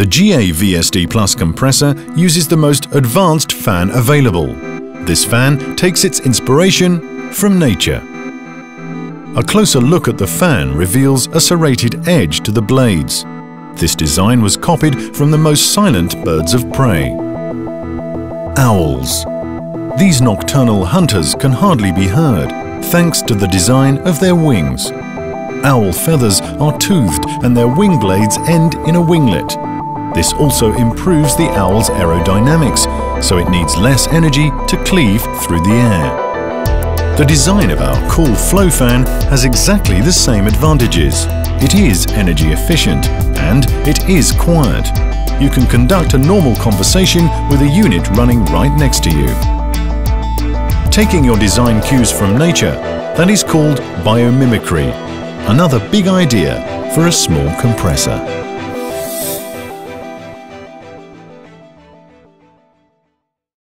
The GA VSD Plus compressor uses the most advanced fan available. This fan takes its inspiration from nature. A closer look at the fan reveals a serrated edge to the blades. This design was copied from the most silent birds of prey. Owls. These nocturnal hunters can hardly be heard, thanks to the design of their wings. Owl feathers are toothed and their wing blades end in a winglet. This also improves the owl's aerodynamics, so it needs less energy to cleave through the air. The design of our cool flow fan has exactly the same advantages. It is energy efficient and it is quiet. You can conduct a normal conversation with a unit running right next to you. Taking your design cues from nature, that is called biomimicry, another big idea for a small compressor.